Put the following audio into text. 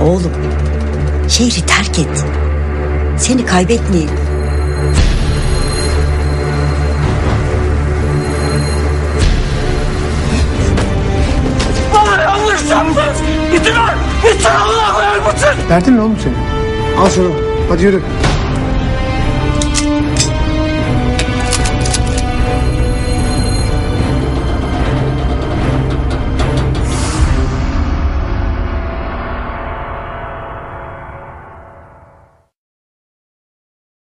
Oğlum, Şehri terk et. Seni kaybetmeyelim. Bana yanlış yaptın. Bitti lan. Bitti Allah koyar? Derdin ne oğlum senin? Al şunu. Hadi yürü.